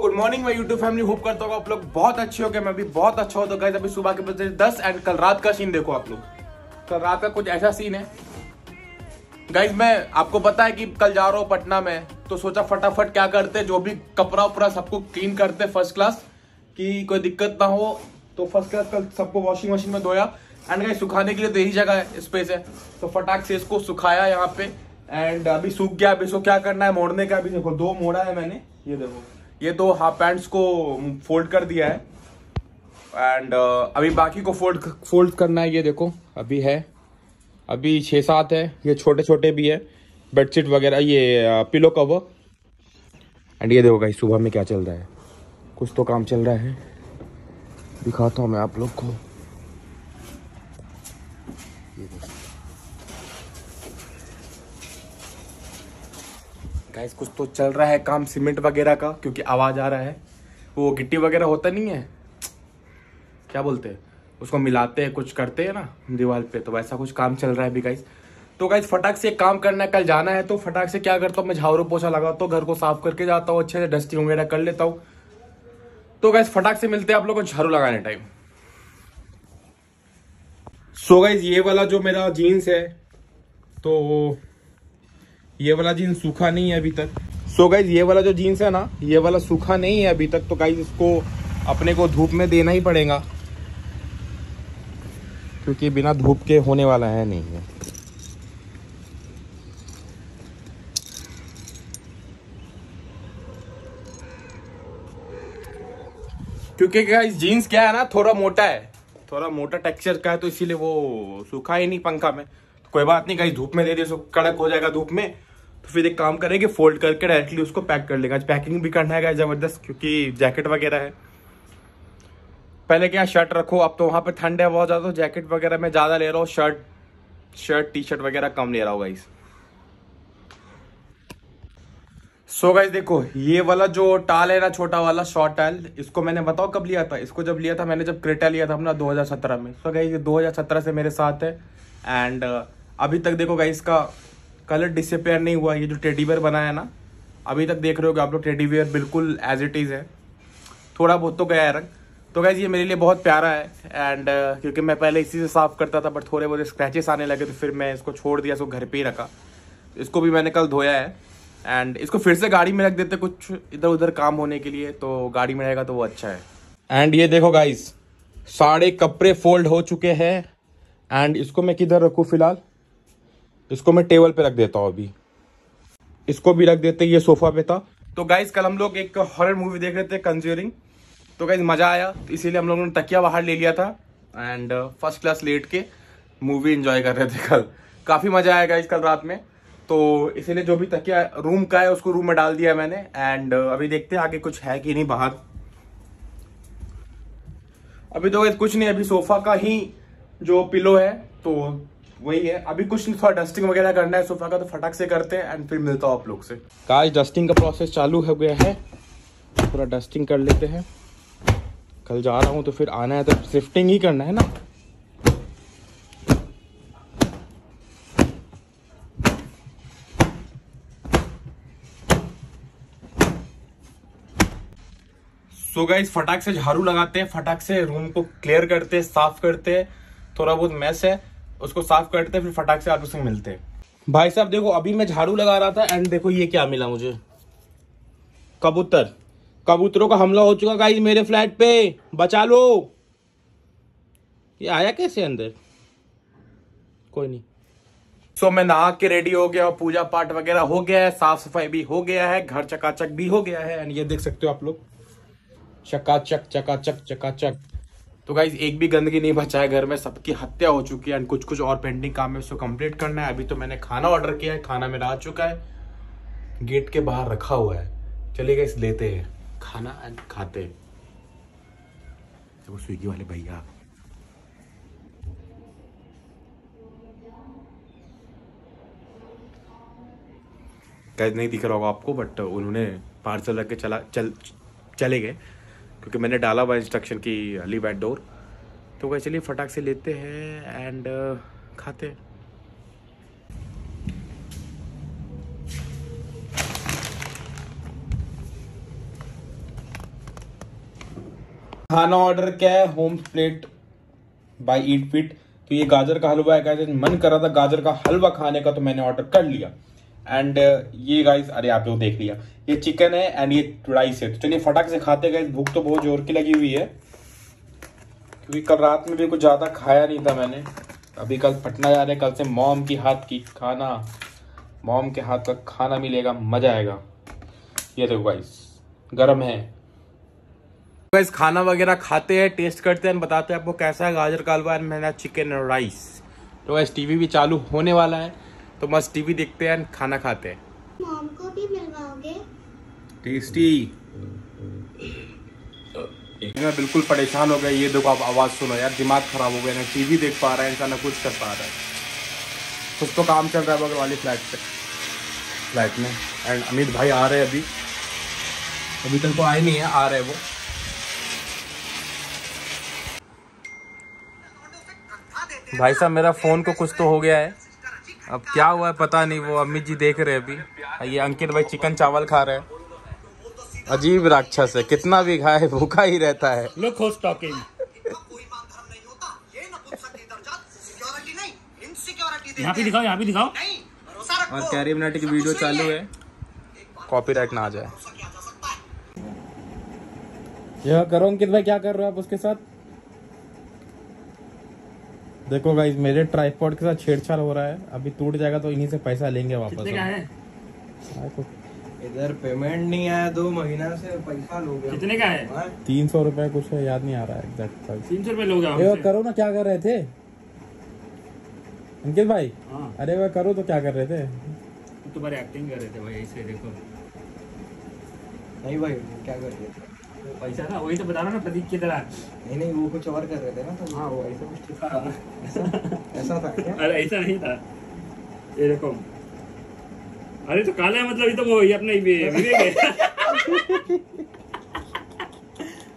Good morning मैं YouTube family hope करता हूँ आप लोग बहुत अच्छे हो गए। मैं भी बहुत अच्छा हूँ। तो गाइस अभी सुबह के बजे दस एंड कल रात का सीन देखो आप लोग। कल रात का कुछ ऐसा सीन है। गाइस मैं आपको पता है कि कल जा रहा हूँ पटना में तो सोचा फटाफट क्या करते, जो भी कपड़ा उपड़ा सबको क्लीन करते फ़र्स्ट क्लास कि कोई दिक्कत ना हो तो फ़र्स्ट क्लास कल सबको वॉशिंग मशीन में धोया। एंड गाइस सुखाने के लिए तो यही जगह है स्पेस है। तो फटाक से इसको सुखाया यहाँ पे। एंड अभी सूख गया अभी इसको क्या करना है, मोड़ने का, अभी देखो, दो मोड़ा है मैंने, ये देखो। ये दो हाफ़ पैंट्स को फोल्ड कर दिया है। एंड uh, अभी बाकी को फोल्ड फोल्ड करना है ये देखो अभी है। अभी छः सात है ये छोटे छोटे भी है बेडशीट वगैरह ये पिलो कवर एंड ये देखो भाई सुबह में क्या चल रहा है। कुछ तो काम चल रहा है। दिखाता हूँ मैं आप लोग को। गाइस कुछ तो चल रहा है काम सीमेंट वगैरह का, क्योंकि आवाज़ आ रहा है। वो गिट्टी वगैरह होता नहीं है। क्या बोलते हैं? उसको मिलाते हैं, कुछ करते हैं ना, दीवार पे तो वैसा कुछ काम चल रहा है अभी गाइस तो गाइस फटाक से काम करना है, कल जाना है तो फटाक से क्या करता हूँ? मैं झाड़ू पोछा लगाता हूँ, घर को साफ़ करके जाता हूँ, अच्छे से डस्टिंग वगैरह कर लेता हूँ। तो गाइस फटाक से मिलते हैं आप लोग को झाड़ू लगाने टाइम सो गाइस ये वाला जो मेरा जीन्स है तो ये वाला जीन्स सूखा नहीं है अभी तक। सो so गाइज़ ये वाला जो जीन्स है ना, ये वाला सूखा नहीं है अभी तक तो गाइज़ इसको अपने को धूप में देना ही पड़ेगा। क्योंकि बिना धूप के होने वाला है, नहीं है। क्योंकि गाइस जीन्स क्या है ना, थोड़ा मोटा है। थोड़ा मोटा टेक्सचर का है तो इसीलिए वो सूखा ही नहीं पंखा में। तो कोई बात नहीं गाइस धूप में दे दे कड़क हो जाएगा धूप में। तो फिर एक काम करेंगे फोल्ड करके डायरेक्टली उसको पैक कर लेगा। पैकिंग भी करना है ज़बरदस्त, क्योंकि जैकेट वगैरह है। पहले क्या शर्ट रखो, अब तो वहाँ पे ठंड है बहुत ज़्यादा तो जैकेट वगैरह में ज़्यादा ले रहा हूँ। शर्ट शर्ट टी शर्ट वगैरह कम ले रहा हूँ गाइस सो गाइस देखो, ये वाला जो टाल है ना, छोटा वाला शॉर्ट टाल इसको मैंने बताओ कब लिया था? इसको जब लिया था, मैंने जब क्रेटा लिया था अपना 2017 में। सो गाइस ये 2017 से मेरे साथ है। एंड अभी तक देखो गाइस का कलर डिसअपेयर नहीं हुआ ये जो टेडी बनाया ना अभी तक देख रहे हो आप लोग टेडी वेयर बिल्कुल एज इट इज़ है। थोड़ा बहुत तो गया है रंग। तो गैस ये मेरे लिए बहुत प्यारा है एंड uh, क्योंकि मैं पहले इसी से साफ़ करता था बट थोड़े बहुत स्क्रैचेस आने लगे तो फिर मैं इसको छोड़ दिया इसको घर पे ही रखा। इसको भी मैंने कल धोया है एंड इसको फिर से गाड़ी में रख देते कुछ इधर उधर काम होने के लिए तो गाड़ी में रहेगा तो वो अच्छा है। एंड ये देखो गाइस सारे कपड़े फोल्ड हो चुके हैं एंड इसको मैं किधर रखूँ फ़िलहाल? इसको मैं टेबल पे रख देता हूँ अभी। इसको भी रख देते ये सोफा पे था। तो गाइज़ कल हम लोग एक हॉरर मूवी देख रहे थे कंज्यूरिंग तो गाइज़ मज़ा आया तो इसीलिए हम लोगों ने तकिया बाहर ले लिया था। एंड फ़र्स्ट क्लास लेट के मूवी एंजॉय कर रहे थे कल। काफ़ी मज़ा आया गाइज़ कल रात में। तो इसीलिए जो भी तकिया रूम का है उसको रूम में डाल दिया मैंने। एंड uh, अभी देखते हैं आगे कुछ है कि नहीं बाहर। अभी तो कुछ नहीं अभी सोफा का ही जो पिलो है तो वही है। अभी कुछ नहीं थोड़ा डस्टिंग वगैरह करना है सोफा का तो फटाक से करते हैं एंड फिर मिलता हूँ आप लोग से। काज डस्टिंग का प्रोसेस चालू हो गया है। थोड़ा डस्टिंग कर लेते हैं। कल जा रहा हूँ तो फिर आना है तो शिफ्टिंग ही करना है ना। सो so गाइस फटाक से झाड़ू लगाते हैं फटाक से रूम को क्लियर करते हैं साफ़ करते हैं। थोड़ा बहुत मैस है। उसको साफ़ करते फिर फटाक से आप उससे मिलते भाई साहब देखो अभी मैं झाड़ू लगा रहा था एंड देखो ये क्या मिला मुझे। कबूतर। कबूतरों का हमला हो चुका गाइस मेरे फ्लैट पे। बचा लो। ये आया कैसे अंदर? कोई नहीं। सो so, मैं नहा के रेडी हो गया पूजा पाठ वगैरह हो गया है साफ़ सफ़ाई भी हो गया है घर चकाचक भी हो गया है एंड ये देख सकते हो आप लोग। चकाचक चकाचक चकाचक। तो गाइज़ एक भी गंदगी नहीं बचा है घर में, सबकी हत्या हो चुकी है एंड कुछ कुछ और पेंडिंग काम है, उसको कंप्लीट करना है। अभी तो मैंने खाना ऑर्डर किया है, खाना मेरा आ चुका है। गेट के बाहर रखा हुआ है। चलिए गाइस लेते हैं। खाना एंड खाते वो स्विगी वाले भैया। कैद नहीं दिख रहा होगा आपको बट उन्होंने पार्सल रख के चला चल चले गए। क्योंकि मैंने डाला हुआ इंस्ट्रक्शन की लीव एट डोर तो वह चलिए फटाक से लेते हैं एंड uh, खाते हैं। खाना ऑर्डर क्या है? Home plate by eat fit तो ये गाजर का हलवा है मन कर रहा था गाजर का हलवा खाने का तो मैंने ऑर्डर कर लिया। एंड ये गाइस अरे आप लोग देख लिया। ये चिकन है एंड ये राइस है। तो चलिए फटाक से खाते गए भूख तो बहुत ज़ोर की लगी हुई है। क्योंकि कल रात में भी कुछ ज़्यादा खाया नहीं था मैंने। अभी कल पटना जा रहे हैं। कल से मॉम की हाथ की खाना। मॉम के हाथ का खाना मिलेगा, मज़ा आएगा। ये देखो गाइस गर्म है। गाइस खाना वगैरह खाते हैं टेस्ट करते हैं बताते हैं आपको कैसा है गाजर का हलवा मैंने चिकन और राइस तो गाइस टीवी भी चालू होने वाला है। तो मस्त टीवी देखते हैं खाना खाते हैं। मॉम को भी मिलवाओगे? टेस्टी। मैं बिल्कुल परेशान हो गया ये देखो आप आवाज़ सुनो यार दिमाग खराब हो गया ना टीवी देख पा रहा है इंसान ना कुछ कर पा रहा है। कुछ तो काम चल रहा है बगल वाली फ्लैट पे। फ्लैट में। एंड अमित भाई आ रहे हैं अभी। अभी तक तो आए नहीं है आ रहे वो। भाई साहब मेरा फ़ोन को कुछ तो हो गया है। अब क्या हुआ है पता नहीं वो अम्मी जी देख रहे हैं अभी। ये अंकित भाई चिकन चावल खा रहे हैं। अजीब राक्षस है कितना भी खाए भूखा ही रहता है. यहाँ पे दिखाओ यहाँ पे दिखाओ। और कैरी मिनट की वीडियो चालू है। कॉपीराइट ना आ जाए। यह करो अंकित भाई क्या कर रहे हो आप उसके साथ? देखो गाइस मेरे ट्राइपॉड के साथ छेड़छाड़ हो रहा है। अभी टूट जाएगा तो इन्हीं से पैसा लेंगे वापस कितने का तो इधर पेमेंट नहीं आया दो महीना से पैसा लो गया। कितने का है? तीन सौ रुपए कुछ है याद नहीं आ रहा है एग्जैक्ट तीन सौ रुपए लोगे। करो ना क्या कर रहे थे? अंकित भाई? हाँ। अरे वह करो तो क्या कर रहे थे? तुम्हारी एक्टिंग कर रहे थे भाई ऐसे देखो। नहीं भाई क्या कर रहे थे? पैसा था वही तो बता रहा ना प्रतीक की तरह। नहीं नहीं वो कुछ और कर रहे थे ना तो हाँ वो ऐसा कुछ था। ऐसा था क्या? अरे ऐसा नहीं था। ये देखो। अरे तो काला है मतलब ये तो वो ये अपना विवेक है।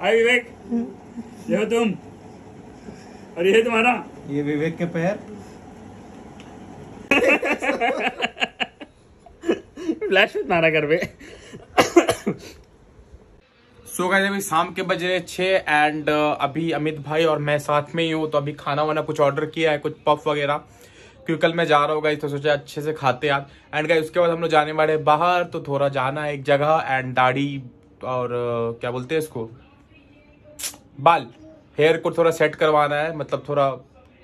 हाय विवेक। ये हो तुम। और ये तुम्हारा। ये विवेक के पैर। फ्लैश मारा कर पे सो गाइस अभी शाम के बज रहे छः एंड अभी अमित भाई और मैं साथ में ही हूँ तो अभी खाना वाना कुछ ऑर्डर किया है कुछ पफ वगैरह। क्योंकि कल मैं जा रहा हूँ तो सोचा अच्छे से खाते यार। एंड गाइस उसके बाद हम लोग जाने वाले बाहर तो थोड़ा जाना है एक जगह एंड दाढ़ी और uh, क्या बोलते हैं इसको? बाल। हेयर को थोड़ा सेट करवाना है मतलब थोड़ा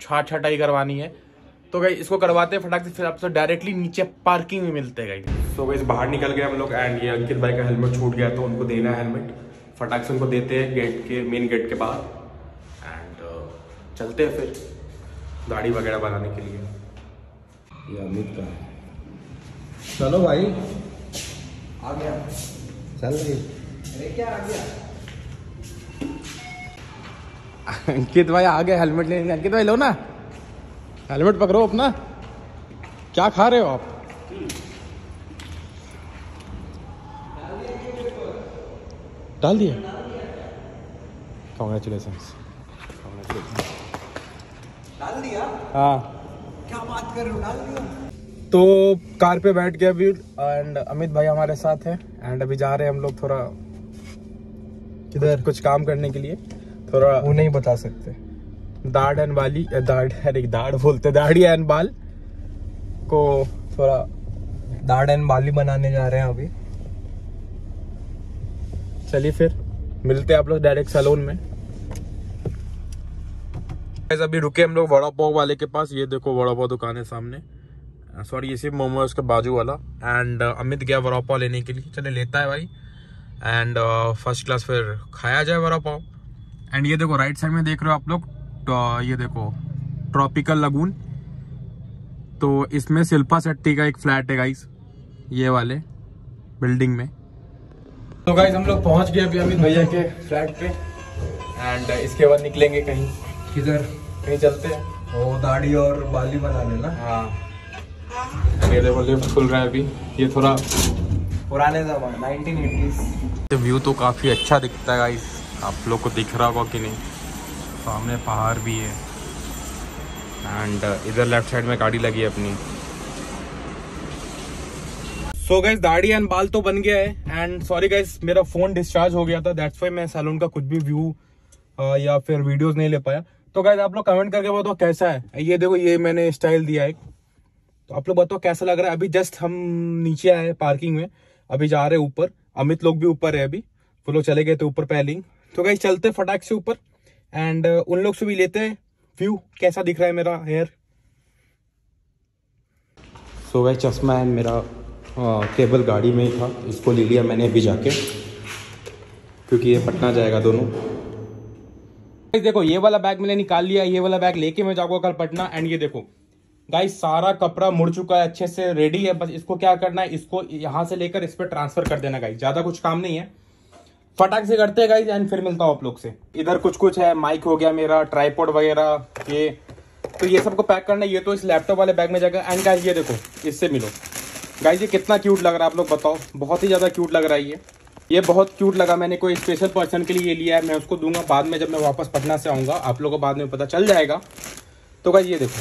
छाट छटाई करवानी है। तो गई इसको करवाते हैं फटाक से फिर आपसे डायरेक्टली नीचे पार्किंग में मिलते गई सो गई बाहर निकल गए हम लोग एंड ये अंकित भाई का हेलमेट छूट गया तो उनको देना है हेलमेट फटाक से उनको देते हैं गेट के मेन गेट के बाहर। एंड चलते हैं फिर दाढ़ी वगैरह बनाने के लिए। ये अमित का चलो भाई। आ गया। चल रही अरे क्या आ गया? अंकित भाई आ गए हेलमेट लेने। अंकित भाई लो ना। हेलमेट पकड़ो अपना। क्या खा रहे हो आप? डाल दिया। हाँ क्या बात कर रहे हो। डाल दिया तो कार पे बैठ गए अभी एंड अमित भाई हमारे साथ है एंड अभी जा रहे हैं हम लोग थोड़ा किधर? कुछ काम करने के लिए। थोड़ा वो नहीं बता सकते। दाढ़ एंड बाली दाढ़ अरे दाढ़ बोलते दाढ़ी एंड बाल को थोड़ा दाढ़ एंड बाली बनाने जा रहे हैं अभी। चलिए फिर, मिलते हैं आप लोग डायरेक्ट सैलून में। अभी रुके हम लोग वड़ा पाव वाले के पास। ये देखो वड़ा पाव दुकान है सामने। सॉरी ये सिर्फ़ मोमोज के बाजू वाला। एंड अमित गया वड़ा पाव लेने के लिए। चले लेता है भाई। एंड फ़र्स्ट क्लास फिर खाया जाए वड़ा पाव। एंड ये देखो राइट साइड में देख रहे हो आप लोग। तो ये देखो ट्रॉपिकल लगून तो इसमें शिल्पा शेट्टी का एक फ्लैट है गाइस ये वाले बिल्डिंग में। तो गाइस हम लोग पहुँच गए अभी अमित भैया के फ्लैट पे एंड इसके बाद निकलेंगे कहीं। किधर? कहीं चलते हैं। वो दाढ़ी और बाली बनाने ना हाँ। ये देखो लिफ्ट खुल रहा है अभी। ये थोड़ा पुराने जमाने नाइनटीन एटीज व्यू तो काफ़ी अच्छा दिखता है गाइस आप लोग को दिख रहा होगा कि नहीं। सामने पहाड़ भी है। एंड इधर लेफ़्ट साइड में गाड़ी लगी है अपनी। सो गाइस दाढ़ी एंड बाल तो बन गया है। एंड सॉरी गाइस मेरा फ़ोन डिस्चार्ज हो गया था। दैट्स वाई मैं सैलून का कुछ भी व्यू या फिर वीडियोस नहीं ले पाया। तो गाइज़ आप लोग कमेंट करके बताओ कैसा है। ये देखो, ये मैंने स्टाइल दिया है। तो आप लोग बताओ कैसा लग रहा है। अभी जस्ट हम नीचे आए पार्किंग में। अभी जा रहे हैं ऊपर। अमित लोग भी ऊपर है अभी। वो लोग चले गए थे ऊपर पहले तो गाइज़ चलते फटाक से ऊपर। एंड उन लोग से भी लेते हैं व्यू कैसा दिख रहा है मेरा हेयर सो गए चश्मा है मेरा। केबल गाड़ी में ही था। इसको ले लिया मैंने अभी जाके। क्योंकि ये पटना जाएगा दोनों। देखो, ये वाला बैग मैंने निकाल लिया, ये वाला बैग लेके मैं जाऊँगा कल पटना। एंड ये देखो गाइस सारा कपड़ा मुड़ चुका है, अच्छे से रेडी है, बस इसको क्या करना है, इसको यहाँ से लेकर इस पर ट्रांसफ़र कर देना गाइस ज़्यादा कुछ काम नहीं है। फटाक से करते हैं गाइस एंड फिर मिलता हूँ आप लोग से। इधर कुछ कुछ है माइक हो गया मेरा ट्राईपोड वगैरह, ये। तो ये सबको पैक करना है, ये तो इस लैपटॉप वाले बैग में जाएगा। एंड गाइस ये देखो, इससे मिलो। गाइस ये कितना क्यूट लग रहा है, आप लोग बताओ। बहुत ही ज़्यादा क्यूट लग रहा है ये। ये बहुत क्यूट लगा मैंने, कोई स्पेशल पर्सन के लिए ये लिया है, मैं उसको दूँगा, बाद में जब मैं वापस पटना से आऊँगा, आप लोगों को बाद में पता चल जाएगा। तो गाइस ये देखो।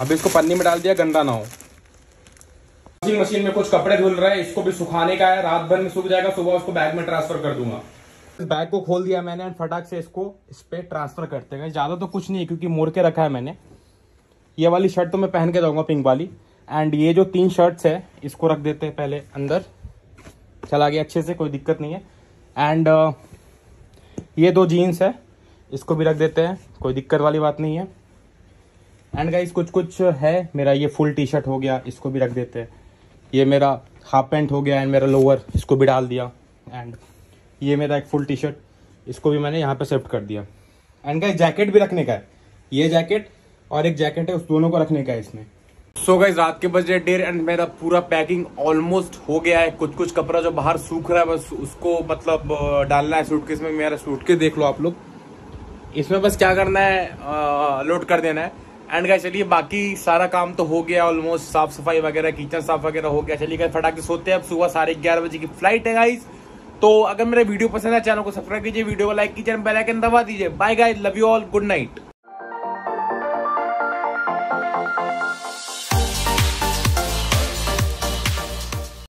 अब इसको पन्नी में डाल दिया, गंदा ना हो। वॉशिंग मशीन में कुछ कपड़े धुल रहे हैं, इसको भी सुखाने का है, रात भर में सूख जाएगा, सुबह उसको बैग में ट्रांसफ़र कर दूँगा। बैग को खोल दिया मैंने फटाक से इसको इस पे ट्रांसफ़र करते हैं। ज़्यादा तो कुछ नहीं है क्योंकि मोड़ के रखा है मैंने। ये वाली शर्ट तो मैं पहन के जाऊँगा पिंक वाली। एंड ये जो तीन शर्ट्स है, इसको रख देते हैं पहले अंदर। चला गया अच्छे से, कोई दिक्कत नहीं है। एंड ये दो जीन्स है, इसको भी रख देते हैं। कोई दिक्कत वाली बात नहीं है। एंड गाइस कुछ कुछ है। मेरा ये फुल टी शर्ट हो गया, इसको भी रख देते हैं। ये मेरा हाफ़ पैंट हो गया एंड मेरा लोअर इसको भी डाल दिया। एंड ये मेरा एक फुल टी शर्ट इसको भी मैंने यहाँ पे शिफ्ट कर दिया। एंड गाइस जैकेट भी रखने का है। ये जैकेट और एक जैकेट है, उस दोनों को रखने का है इसमें। सो गाइस रात के बजे डेढ़ एंड मेरा पूरा पैकिंग ऑलमोस्ट हो गया है। कुछ कुछ कपड़ा जो बाहर सूख रहा है, बस उसको मतलब डालना है सूटकेस में। मेरा सूटकेस देख लो आप लोग। इसमें बस क्या करना है लोड कर देना है। एंड गाइस चलिए, बाकी सारा काम तो हो गया ऑलमोस्ट साफ़ सफ़ाई वगैरह किचन साफ़ वगैरह हो गया। चलिए गाइस फटाके सोते हैं। अब सुबह साढ़े ग्यारह बजे की फ़्लाइट है गाइज़ तो अगर मेरा वीडियो पसंद है, चैनल को सब्सक्राइब कीजिए। वीडियो को लाइक कीजिए बेल आइकन दबा दीजिए। Bye guys love you all good night